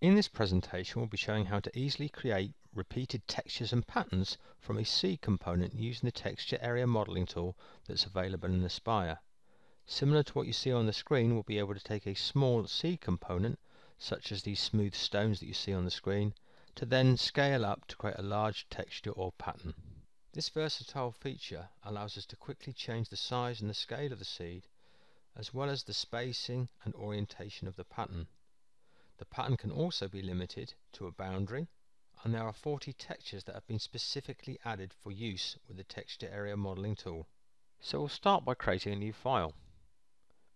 In this presentation we'll be showing how to easily create repeated textures and patterns from a seed component using the texture area modeling tool that's available in Aspire. Similar to what you see on the screen, we'll be able to take a small seed component, such as these smooth stones that you see on the screen, to then scale up to create a large texture or pattern. This versatile feature allows us to quickly change the size and the scale of the seed, as well as the spacing and orientation of the pattern. The pattern can also be limited to a boundary, and there are 40 textures that have been specifically added for use with the texture area modeling tool. So we'll start by creating a new file.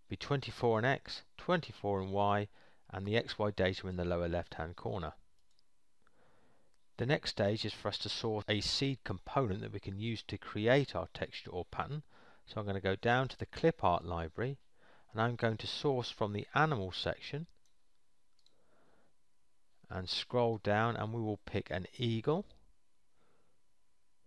Be 24 in X, 24 in Y, and the XY datum in the lower left hand corner. The next stage is for us to source a seed component that we can use to create our texture or pattern. So I'm going to go down to the clip art library and I'm going to source from the animal section and scroll down and we will pick an eagle.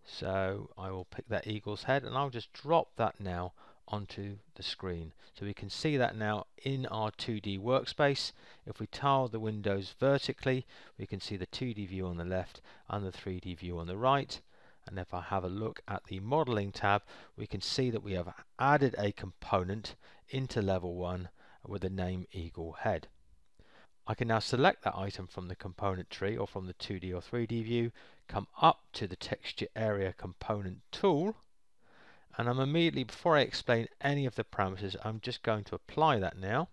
So I will pick that eagle's head and I'll just drop that now onto the screen. So we can see that now in our 2D workspace. If we tile the windows vertically we can see the 2D view on the left and the 3D view on the right. And if I have a look at the modeling tab we can see that we have added a component into level 1 with the name eagle head I can now select that item from the component tree or from the 2D or 3D view, come up to the texture area component tool, and I'm immediately, before I explain any of the parameters, I'm just going to apply that now.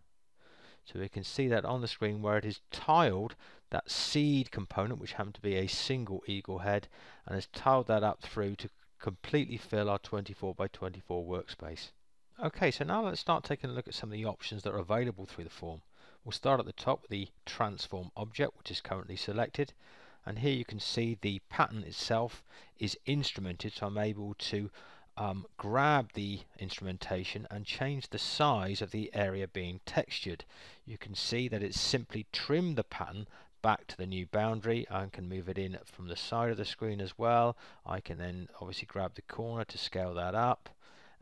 So we can see that on the screen where it is tiled that seed component, which happened to be a single eagle head, and has tiled that up through to completely fill our 24 by 24 workspace. Okay, so now let's start taking a look at some of the options that are available through the form. We'll start at the top with the transform object which is currently selected and here you can see the pattern itself is instrumented so I'm able to um, grab the instrumentation and change the size of the area being textured. You can see that it's simply trimmed the pattern back to the new boundary. I can move it in from the side of the screen as well. I can then obviously grab the corner to scale that up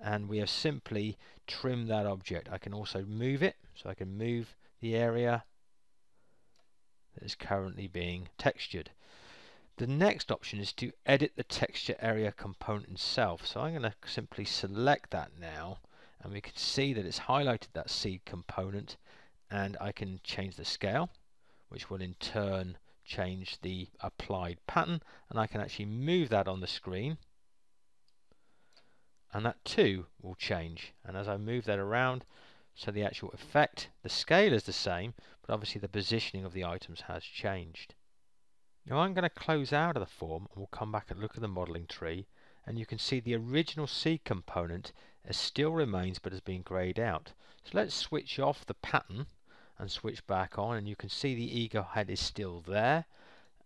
and we have simply trimmed that object. I can also move it so I can move the area that is currently being textured. The next option is to edit the texture area component itself. So I'm going to simply select that now and we can see that it's highlighted that seed component and I can change the scale which will in turn change the applied pattern and I can actually move that on the screen and that too will change and as I move that around so the actual effect, the scale is the same, but obviously the positioning of the items has changed. Now I'm going to close out of the form and we'll come back and look at the modeling tree and you can see the original seed component still remains but has been grayed out. So let's switch off the pattern and switch back on and you can see the eagle head is still there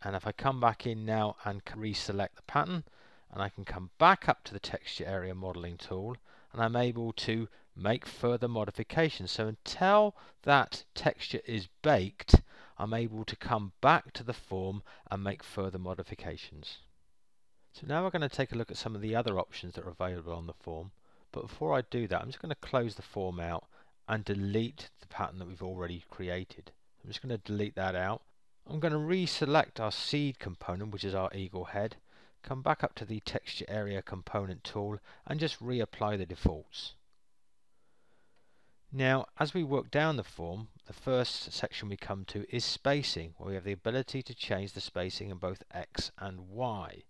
and if I come back in now and reselect the pattern and I can come back up to the texture area modeling tool and I'm able to make further modifications. So until that texture is baked, I'm able to come back to the form and make further modifications. So now we're going to take a look at some of the other options that are available on the form. But before I do that, I'm just going to close the form out and delete the pattern that we've already created. I'm just going to delete that out. I'm going to reselect our seed component, which is our eagle head, come back up to the texture area component tool and just reapply the defaults. Now, as we work down the form, the first section we come to is spacing, where we have the ability to change the spacing in both X and Y.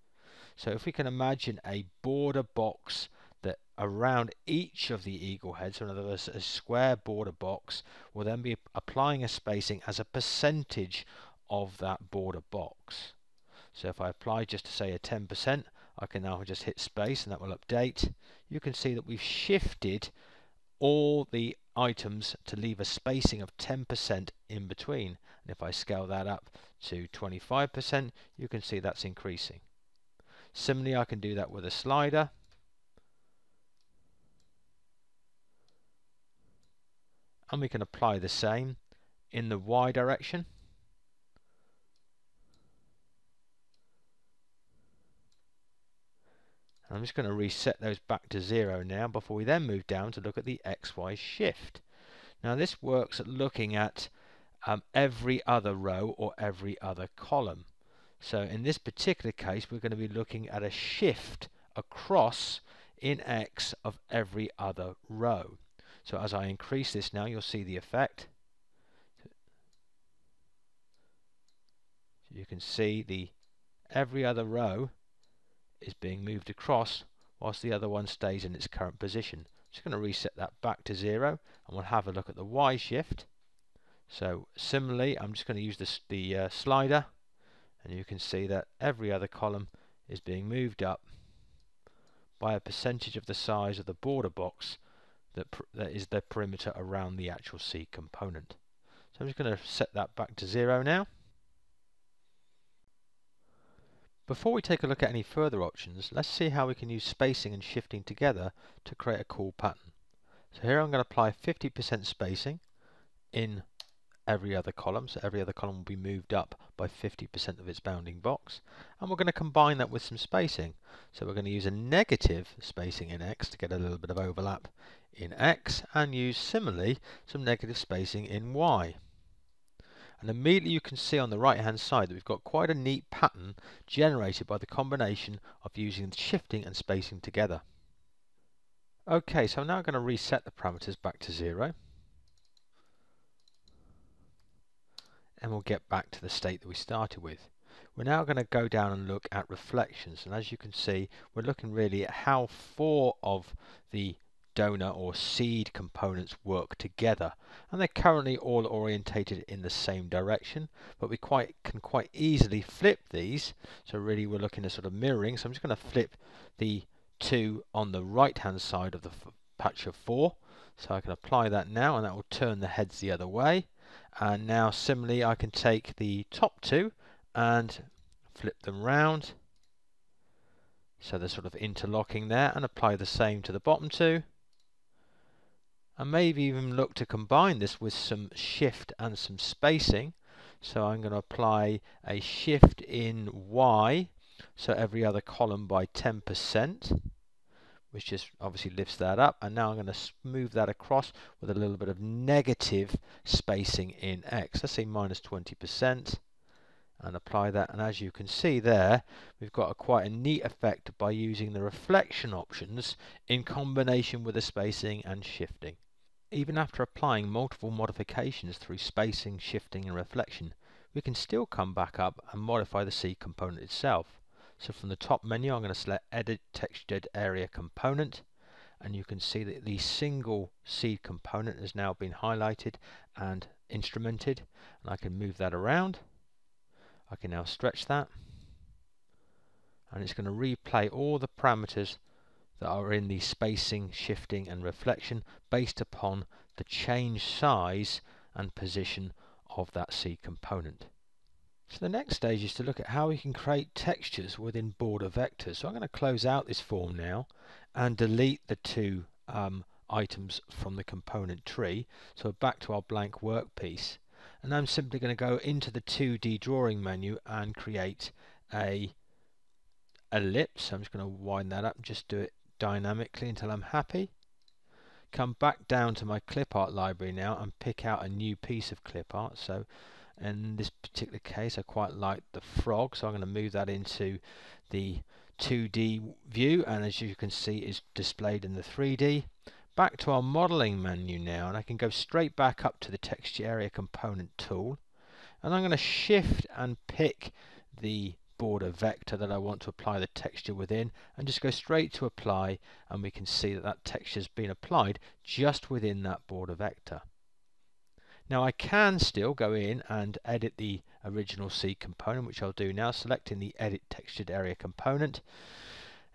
So if we can imagine a border box that around each of the eagle heads, in other words, a square border box, we'll then be applying a spacing as a percentage of that border box. So if I apply just to say a 10%, I can now just hit space and that will update. You can see that we've shifted all the items to leave a spacing of 10% in between. And if I scale that up to 25%, you can see that's increasing. Similarly, I can do that with a slider. And we can apply the same in the Y direction. I'm just going to reset those back to zero now before we then move down to look at the XY shift. Now this works at looking at um, every other row or every other column. So in this particular case, we're going to be looking at a shift across in X of every other row. So as I increase this now, you'll see the effect. you can see the every other row is being moved across whilst the other one stays in its current position. I'm just going to reset that back to zero and we'll have a look at the Y shift. So similarly, I'm just going to use this, the uh, slider and you can see that every other column is being moved up by a percentage of the size of the border box that, that is the perimeter around the actual seed component. So I'm just going to set that back to zero now. Before we take a look at any further options, let's see how we can use spacing and shifting together to create a cool pattern. So here I'm going to apply 50% spacing in every other column, so every other column will be moved up by 50% of its bounding box. And we're going to combine that with some spacing. So we're going to use a negative spacing in X to get a little bit of overlap in X, and use similarly some negative spacing in Y. And immediately you can see on the right hand side that we've got quite a neat pattern generated by the combination of using the shifting and spacing together. Okay, so I'm now going to reset the parameters back to zero. and we'll get back to the state that we started with. We're now going to go down and look at reflections and as you can see we're looking really at how four of the donor or seed components work together and they're currently all orientated in the same direction but we quite can quite easily flip these. So really we're looking at sort of mirroring. So I'm just going to flip the two on the right hand side of the patch of four. So I can apply that now and that will turn the heads the other way. And now similarly I can take the top two and flip them round. So they're sort of interlocking there and apply the same to the bottom two and maybe even look to combine this with some shift and some spacing. So I'm going to apply a shift in Y so every other column by 10% which just obviously lifts that up. And now I'm going to move that across with a little bit of negative spacing in X. Let's say minus 20% and apply that. And as you can see there we've got a quite a neat effect by using the reflection options in combination with the spacing and shifting. Even after applying multiple modifications through spacing, shifting and reflection we can still come back up and modify the seed component itself. So from the top menu I'm going to select edit textured area component and you can see that the single seed component has now been highlighted and instrumented and I can move that around. I can now stretch that and it's going to replay all the parameters that are in the spacing, shifting and reflection based upon the change size and position of that seed component. So the next stage is to look at how we can create textures within border vectors. So I'm going to close out this form now and delete the two um, items from the component tree. So back to our blank workpiece. And I'm simply going to go into the 2D drawing menu and create a ellipse. I'm just going to wind that up, and just do it dynamically until I'm happy. Come back down to my clip art library now and pick out a new piece of clip art. So in this particular case I quite like the frog so I'm going to move that into the 2D view and as you can see is displayed in the 3D back to our modeling menu now and I can go straight back up to the texture area component tool and I'm going to shift and pick the border vector that I want to apply the texture within and just go straight to apply and we can see that that texture has been applied just within that border vector. Now I can still go in and edit the original seed component, which I'll do now, selecting the edit textured area component.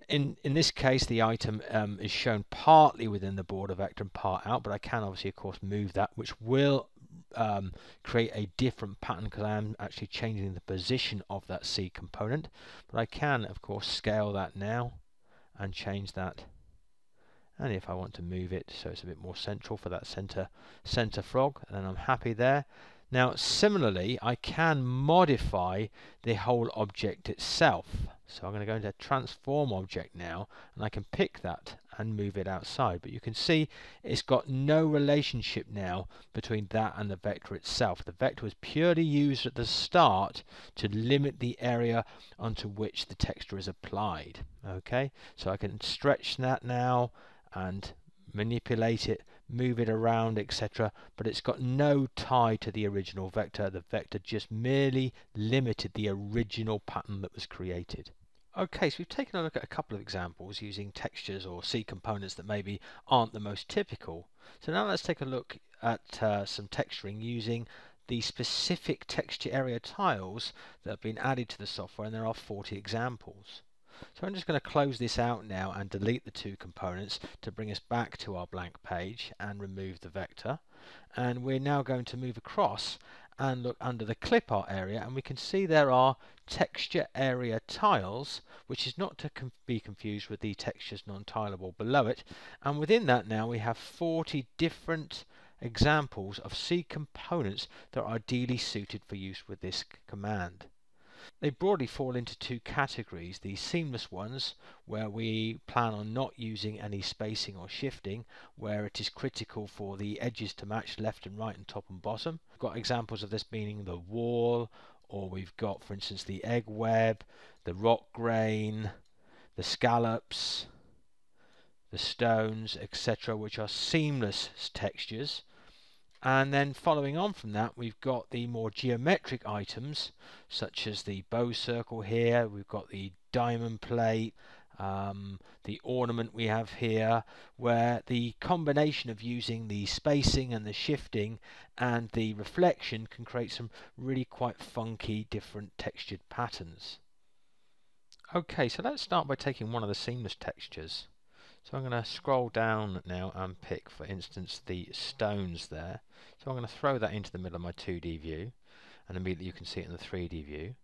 In, in this case, the item um, is shown partly within the border vector and part out, but I can obviously, of course, move that, which will um, create a different pattern because I am actually changing the position of that seed component. But I can, of course, scale that now and change that. And if I want to move it so it's a bit more central for that center center frog then I'm happy there. Now similarly I can modify the whole object itself. So I'm going to go into transform object now and I can pick that and move it outside. But you can see it's got no relationship now between that and the vector itself. The vector was purely used at the start to limit the area onto which the texture is applied. Okay, so I can stretch that now and manipulate it, move it around, etc. But it's got no tie to the original vector. The vector just merely limited the original pattern that was created. Okay, so we've taken a look at a couple of examples using textures or seed components that maybe aren't the most typical. So now let's take a look at uh, some texturing using the specific texture area tiles that have been added to the software and there are 40 examples. So I'm just going to close this out now and delete the two components to bring us back to our blank page and remove the vector. And we're now going to move across and look under the clip art area and we can see there are texture area tiles which is not to be confused with the textures non-tileable below it and within that now we have 40 different examples of seed components that are ideally suited for use with this command. They broadly fall into two categories. The seamless ones, where we plan on not using any spacing or shifting, where it is critical for the edges to match left and right and top and bottom. We've got examples of this being the wall, or we've got, for instance, the egg web, the rock grain, the scallops, the stones, etc., which are seamless textures. And then following on from that, we've got the more geometric items, such as the bow circle here, we've got the diamond plate, um, the ornament we have here, where the combination of using the spacing and the shifting and the reflection can create some really quite funky different textured patterns. Okay, so let's start by taking one of the seamless textures. So I'm going to scroll down now and pick, for instance, the stones there. So I'm going to throw that into the middle of my 2D view, and immediately you can see it in the 3D view.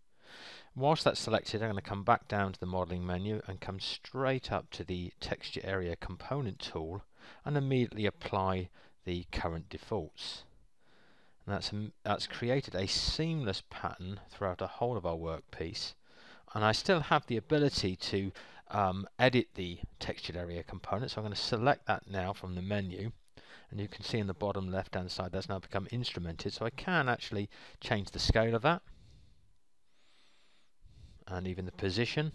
Whilst that's selected, I'm going to come back down to the modeling menu and come straight up to the texture area component tool and immediately apply the current defaults. And that's, um, that's created a seamless pattern throughout the whole of our workpiece and I still have the ability to um, edit the textured area component. So I'm going to select that now from the menu. And you can see in the bottom left hand side that's now become instrumented. So I can actually change the scale of that and even the position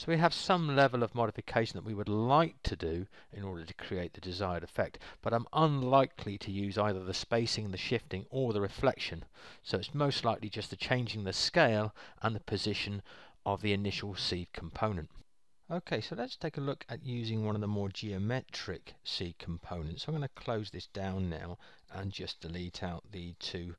So we have some level of modification that we would like to do in order to create the desired effect, but I'm unlikely to use either the spacing, the shifting, or the reflection. So it's most likely just the changing the scale and the position of the initial seed component. Okay, so let's take a look at using one of the more geometric seed components. So I'm going to close this down now and just delete out the two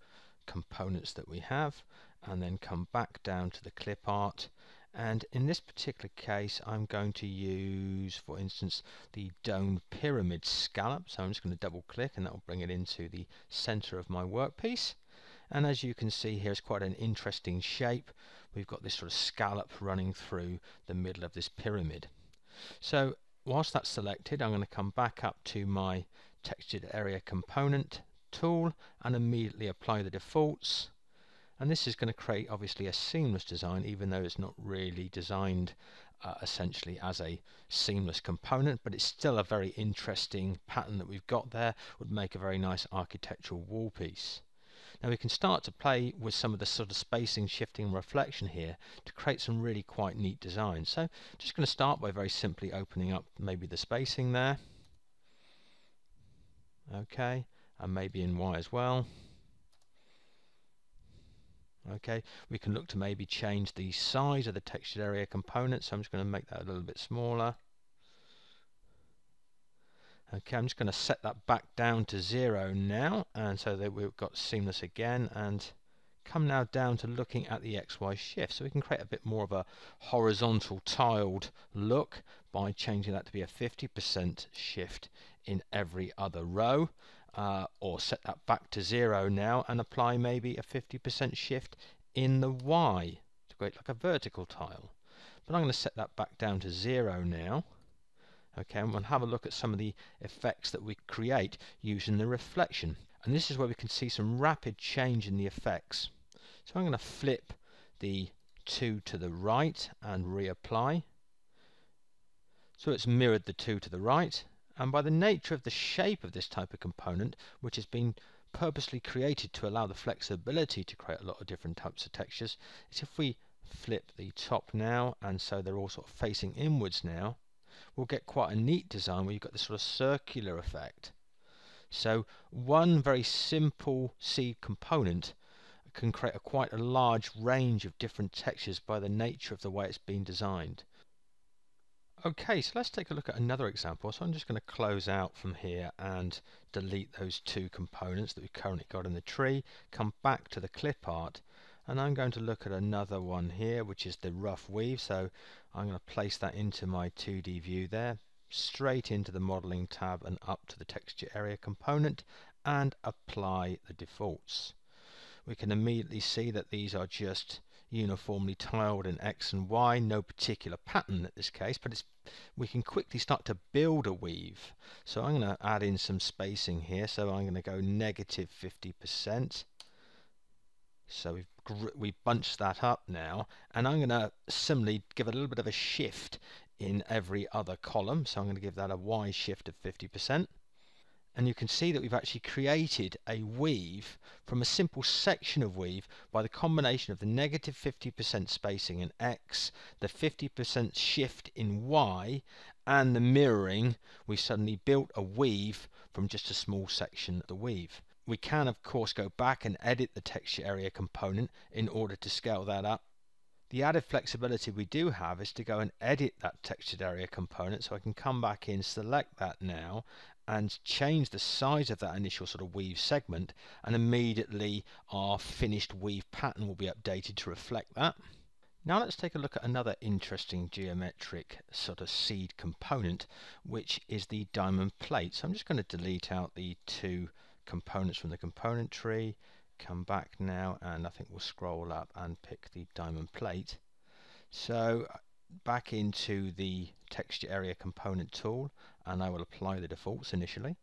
components that we have and then come back down to the clip art and in this particular case I'm going to use for instance the dome pyramid scallop. So I'm just going to double click and that will bring it into the center of my workpiece. And as you can see here it's quite an interesting shape. We've got this sort of scallop running through the middle of this pyramid. So whilst that's selected I'm going to come back up to my textured area component tool and immediately apply the defaults and this is going to create obviously a seamless design even though it's not really designed uh, essentially as a seamless component but it's still a very interesting pattern that we've got there would make a very nice architectural wall piece. Now we can start to play with some of the sort of spacing shifting reflection here to create some really quite neat designs. So just going to start by very simply opening up maybe the spacing there. Okay and maybe in Y as well okay we can look to maybe change the size of the textured area component so I'm just going to make that a little bit smaller. Okay I'm just going to set that back down to zero now and so that we've got seamless again and come now down to looking at the XY shift. So we can create a bit more of a horizontal tiled look by changing that to be a 50% shift in every other row uh, or set that back to zero now and apply maybe a 50% shift in the Y to create like a vertical tile. But I'm going to set that back down to zero now. Okay, and we'll have a look at some of the effects that we create using the reflection. And this is where we can see some rapid change in the effects. So I'm going to flip the 2 to the right and reapply. So it's mirrored the two to the right and by the nature of the shape of this type of component which has been purposely created to allow the flexibility to create a lot of different types of textures is if we flip the top now and so they're all sort of facing inwards now we'll get quite a neat design where you've got this sort of circular effect. So one very simple seed component can create a quite a large range of different textures by the nature of the way it's been designed Okay, so let's take a look at another example. So I'm just going to close out from here and delete those two components that we've currently got in the tree, come back to the clip art, and I'm going to look at another one here, which is the rough weave. So I'm going to place that into my 2D view there, straight into the modeling tab and up to the texture area component and apply the defaults. We can immediately see that these are just uniformly tiled in X and Y, no particular pattern in this case, but it's we can quickly start to build a weave. So I'm going to add in some spacing here. So I'm going to go negative 50%. So we've, we bunched that up now. And I'm going to similarly give a little bit of a shift in every other column. So I'm going to give that a Y shift of 50% and you can see that we've actually created a weave from a simple section of weave by the combination of the negative 50% spacing in X, the 50% shift in Y, and the mirroring, we suddenly built a weave from just a small section of the weave. We can of course go back and edit the texture area component in order to scale that up the added flexibility we do have is to go and edit that textured area component so I can come back in, select that now and change the size of that initial sort of weave segment and immediately our finished weave pattern will be updated to reflect that. Now let's take a look at another interesting geometric sort of seed component which is the diamond plate. So I'm just going to delete out the two components from the component tree come back now and I think we'll scroll up and pick the diamond plate. So back into the texture area component tool and I will apply the defaults initially.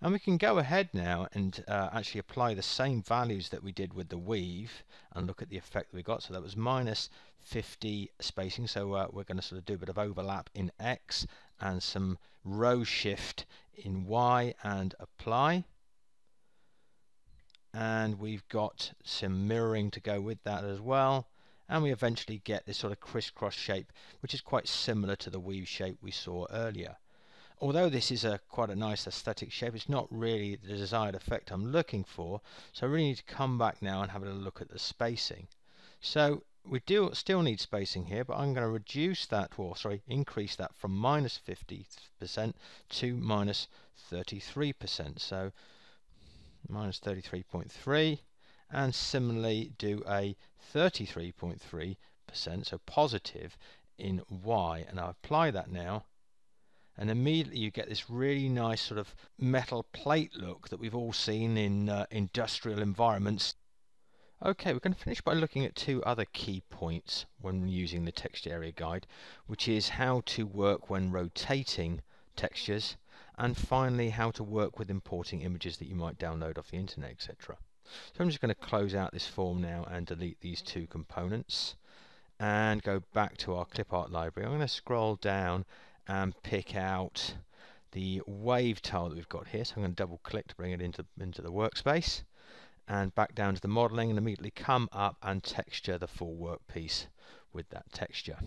And we can go ahead now and uh, actually apply the same values that we did with the weave and look at the effect that we got. So that was minus 50 spacing. So uh, we're going to sort of do a bit of overlap in X and some row shift in Y and apply and we've got some mirroring to go with that as well and we eventually get this sort of crisscross shape which is quite similar to the weave shape we saw earlier. Although this is a quite a nice aesthetic shape, it's not really the desired effect I'm looking for, so I really need to come back now and have a look at the spacing. So we do still need spacing here, but I'm going to reduce that, or sorry, increase that from minus 50% to minus 33%. So minus 33.3 and similarly do a 33.3% so positive in Y and I apply that now and immediately you get this really nice sort of metal plate look that we've all seen in uh, industrial environments. Okay, we're going to finish by looking at two other key points when using the texture area guide, which is how to work when rotating textures and finally how to work with importing images that you might download off the internet etc. So I'm just going to close out this form now and delete these two components and go back to our clip art library. I'm going to scroll down and pick out the wave tile that we've got here. So I'm going to double click to bring it into, into the workspace and back down to the modeling and immediately come up and texture the full workpiece with that texture.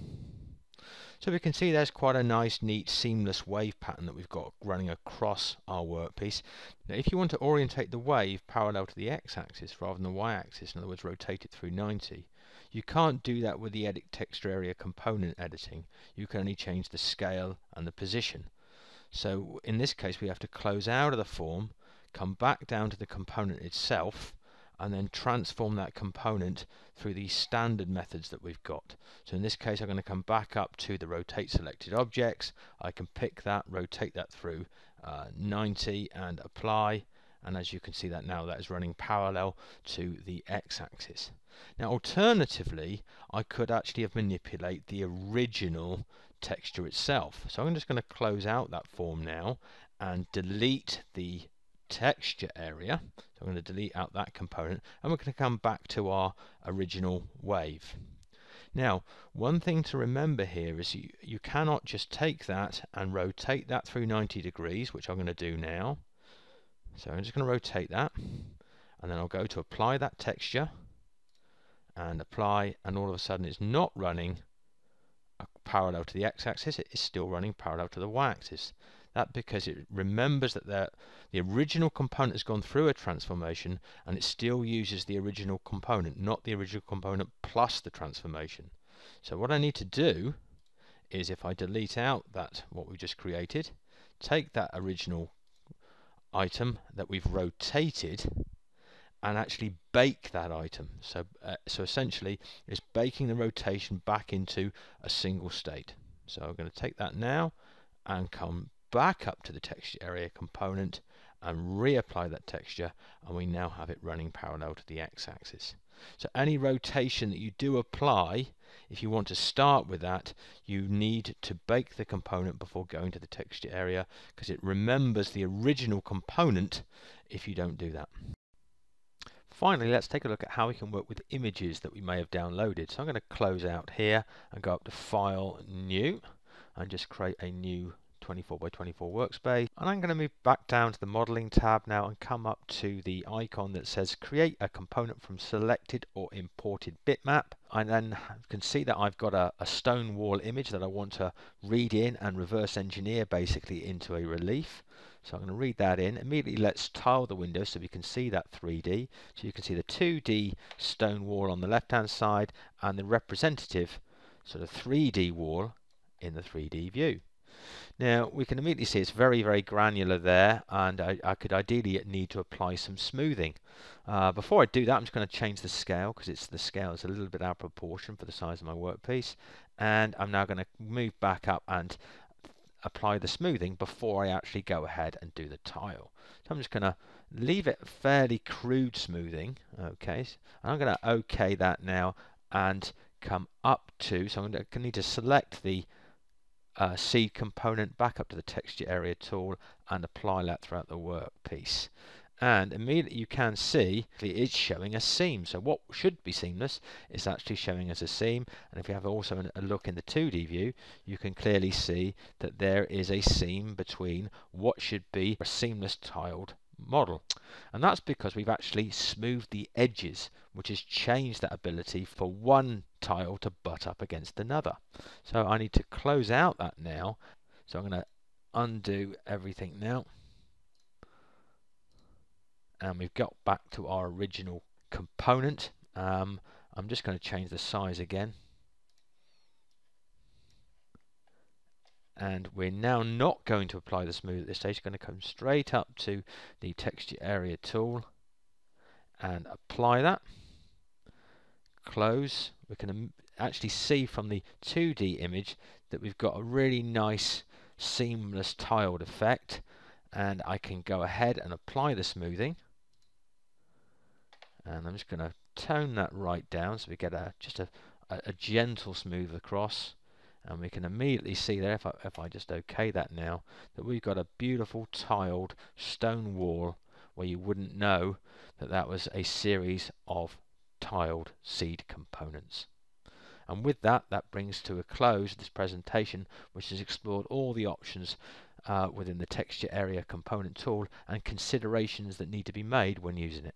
So we can see there's quite a nice neat seamless wave pattern that we've got running across our workpiece. Now if you want to orientate the wave parallel to the x-axis rather than the y-axis, in other words rotate it through 90, you can't do that with the edit texture area component editing. You can only change the scale and the position. So in this case we have to close out of the form, come back down to the component itself, and then transform that component through these standard methods that we've got. So in this case I'm going to come back up to the rotate selected objects, I can pick that, rotate that through uh, 90 and apply and as you can see that now that is running parallel to the x-axis. Now alternatively I could actually have manipulate the original texture itself. So I'm just going to close out that form now and delete the texture area. So I'm going to delete out that component and we're going to come back to our original wave. Now, one thing to remember here is you, you cannot just take that and rotate that through 90 degrees, which I'm going to do now. So I'm just going to rotate that, and then I'll go to apply that texture, and apply, and all of a sudden it's not running parallel to the x-axis, it is still running parallel to the y-axis. That because it remembers that the, the original component has gone through a transformation and it still uses the original component, not the original component plus the transformation. So what I need to do is if I delete out that what we just created, take that original item that we've rotated and actually bake that item. So, uh, so essentially, it's baking the rotation back into a single state. So I'm going to take that now and come back up to the texture area component and reapply that texture and we now have it running parallel to the x-axis. So any rotation that you do apply, if you want to start with that, you need to bake the component before going to the texture area because it remembers the original component if you don't do that. Finally, let's take a look at how we can work with images that we may have downloaded. So I'm going to close out here and go up to File, New, and just create a new 24 by 24 workspace and I'm going to move back down to the modeling tab now and come up to the icon that says create a component from selected or imported bitmap I then can see that I've got a, a stone wall image that I want to read in and reverse engineer basically into a relief so I'm going to read that in. Immediately let's tile the window so we can see that 3D. So you can see the 2D stone wall on the left hand side and the representative sort of 3D wall in the 3D view. Now we can immediately see it's very very granular there and I, I could ideally need to apply some smoothing. Uh, before I do that I'm just going to change the scale because it's the scale is a little bit out of proportion for the size of my workpiece and I'm now going to move back up and apply the smoothing before I actually go ahead and do the tile. So I'm just going to leave it fairly crude smoothing okay and I'm going to OK that now and come up to so I'm going to need to select the uh, seed component back up to the texture area tool and apply that throughout the workpiece. And immediately you can see it's showing a seam. So what should be seamless is actually showing as a seam. And if you have also a look in the 2d view you can clearly see that there is a seam between what should be a seamless tiled model. And that's because we've actually smoothed the edges, which has changed that ability for one tile to butt up against another. So I need to close out that now. So I'm going to undo everything now. And we've got back to our original component. Um, I'm just going to change the size again. and we're now not going to apply the smooth at this stage. We're going to come straight up to the texture area tool and apply that. Close. We can actually see from the 2D image that we've got a really nice seamless tiled effect. And I can go ahead and apply the smoothing. And I'm just going to tone that right down so we get a just a, a, a gentle smooth across. And we can immediately see there if I, if I just OK that now that we've got a beautiful tiled stone wall where you wouldn't know that that was a series of tiled seed components. And with that, that brings to a close this presentation, which has explored all the options uh, within the texture area component tool and considerations that need to be made when using it.